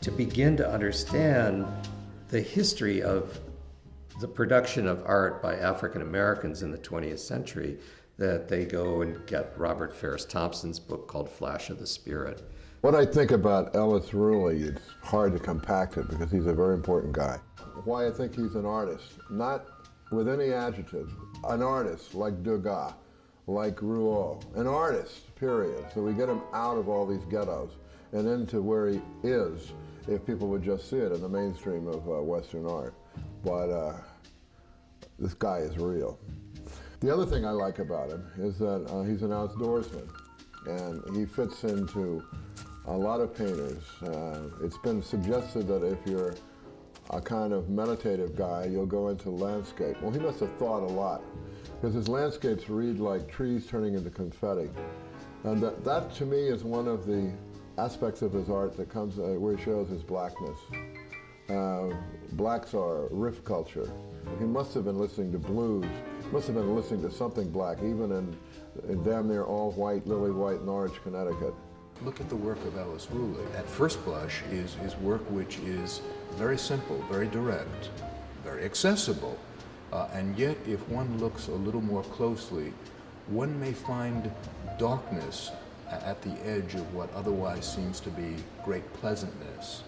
to begin to understand the history of the production of art by African Americans in the 20th century that they go and get Robert Farris Thompson's book called Flash of the Spirit. What I think about Ellis Ruley, it's hard to compact it because he's a very important guy. Why I think he's an artist, not with any adjective, an artist like Degas, like Rouault, an artist, period. So we get him out of all these ghettos and into where he is if people would just see it in the mainstream of uh, Western art. But uh, this guy is real. The other thing I like about him is that uh, he's an outdoorsman, and he fits into a lot of painters. Uh, it's been suggested that if you're a kind of meditative guy, you'll go into landscape. Well, he must have thought a lot, because his landscapes read like trees turning into confetti. And that, that to me is one of the aspects of his art that comes uh, where he shows his blackness. Uh, blacks are riff culture. He must have been listening to blues, must have been listening to something black, even in, in damn near all white, lily white Norwich, Connecticut. Look at the work of Ellis Ruley. At first blush is, is work which is very simple, very direct, very accessible. Uh, and yet, if one looks a little more closely, one may find darkness at the edge of what otherwise seems to be great pleasantness.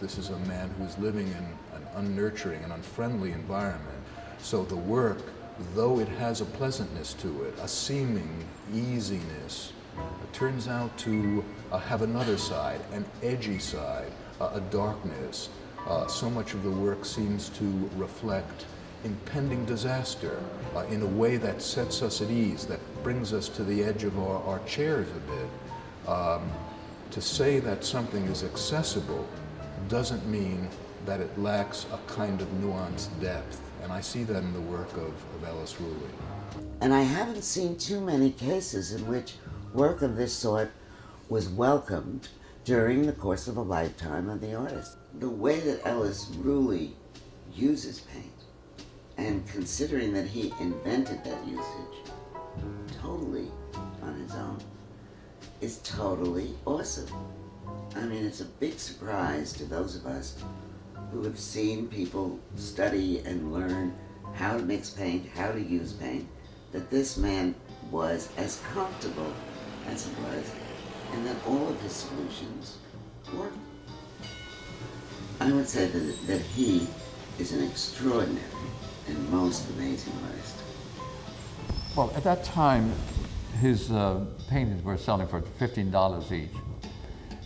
This is a man who's living in an unnurturing and unfriendly environment. So the work, though it has a pleasantness to it, a seeming easiness, it turns out to uh, have another side, an edgy side, uh, a darkness. Uh, so much of the work seems to reflect impending disaster uh, in a way that sets us at ease, that brings us to the edge of our, our chairs a bit. Um, to say that something is accessible doesn't mean that it lacks a kind of nuanced depth. And I see that in the work of, of Ellis Ruley. And I haven't seen too many cases in which work of this sort was welcomed during the course of a lifetime of the artist. The way that Ellis Ruley uses paint, and considering that he invented that usage totally on his own, is totally awesome. I mean, it's a big surprise to those of us who have seen people study and learn how to mix paint, how to use paint, that this man was as comfortable as he was, and that all of his solutions worked. I would say that, that he is an extraordinary and most amazing artist. Well, at that time, his uh, paintings were selling for $15 each.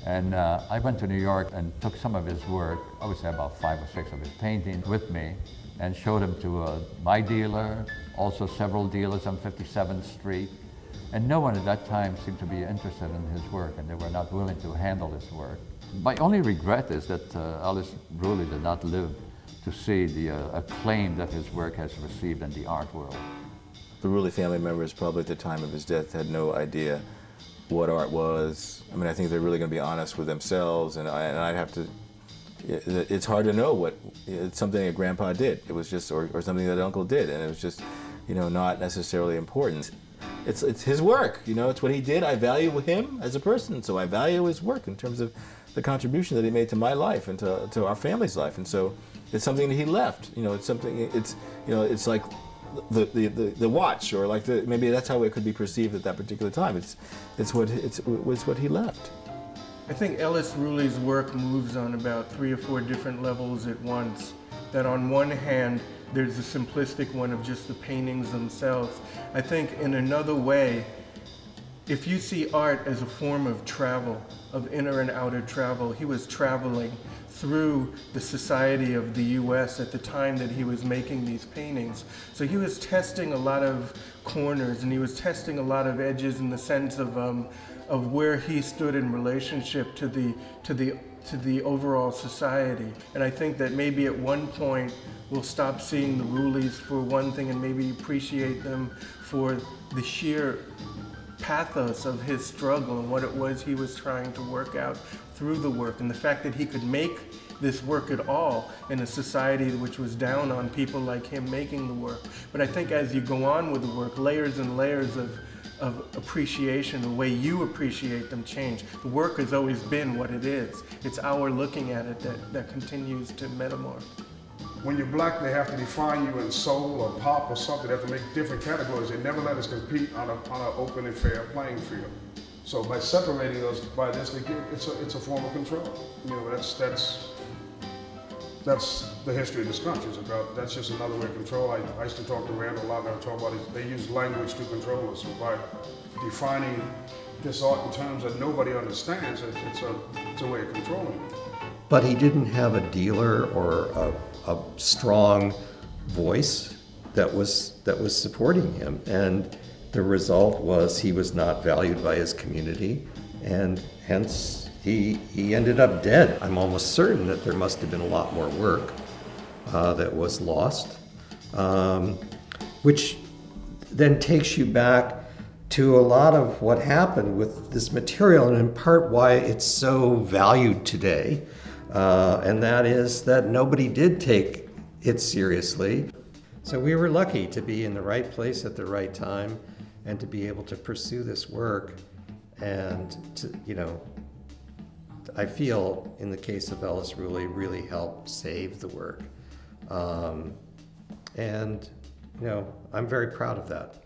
And uh, I went to New York and took some of his work, I would say about five or six of his paintings, with me and showed them to uh, my dealer, also several dealers on 57th Street. And no one at that time seemed to be interested in his work and they were not willing to handle his work. My only regret is that uh, Ellis Ruley did not live to see the uh, acclaim that his work has received in the art world. The Ruley family members probably at the time of his death had no idea what art was. I mean, I think they're really going to be honest with themselves, and, I, and I'd have to. It's hard to know what it's something that Grandpa did. It was just, or, or something that Uncle did, and it was just, you know, not necessarily important. It's it's his work, you know. It's what he did. I value him as a person, so I value his work in terms of the contribution that he made to my life and to, to our family's life, and so it's something that he left. You know, it's something. It's you know, it's like the, the, the, watch or like the, maybe that's how it could be perceived at that particular time. It's, it's, what, it's, it's what he left. I think Ellis Ruley's work moves on about three or four different levels at once. That on one hand, there's the simplistic one of just the paintings themselves. I think in another way, if you see art as a form of travel, of inner and outer travel, he was traveling through the society of the US at the time that he was making these paintings. So he was testing a lot of corners and he was testing a lot of edges in the sense of, um, of where he stood in relationship to the, to, the, to the overall society. And I think that maybe at one point we'll stop seeing the Ruleys for one thing and maybe appreciate them for the sheer pathos of his struggle and what it was he was trying to work out through the work and the fact that he could make this work at all in a society which was down on people like him making the work. But I think as you go on with the work, layers and layers of of appreciation, the way you appreciate them change. The work has always been what it is. It's our looking at it that, that continues to metamorph. When you're black, they have to define you in soul or pop or something. They have to make different categories. They never let us compete on, a, on an open and fair playing field. So by separating us by this, they give, it's a it's a form of control. You know, that's that's that's the history of this country. It's about that's just another way of control. I, I used to talk to Randall a lot. And I talk about it. They use language to control us. So by defining this art in terms that nobody understands, it's, it's a it's a way of controlling it. But he didn't have a dealer or a, a strong voice that was that was supporting him, and the result was he was not valued by his community, and hence he he ended up dead. I'm almost certain that there must have been a lot more work uh, that was lost, um, which then takes you back to a lot of what happened with this material, and in part why it's so valued today. Uh, and that is that nobody did take it seriously. So we were lucky to be in the right place at the right time and to be able to pursue this work and to, you know, I feel in the case of Ellis Ruley really helped save the work. Um, and, you know, I'm very proud of that.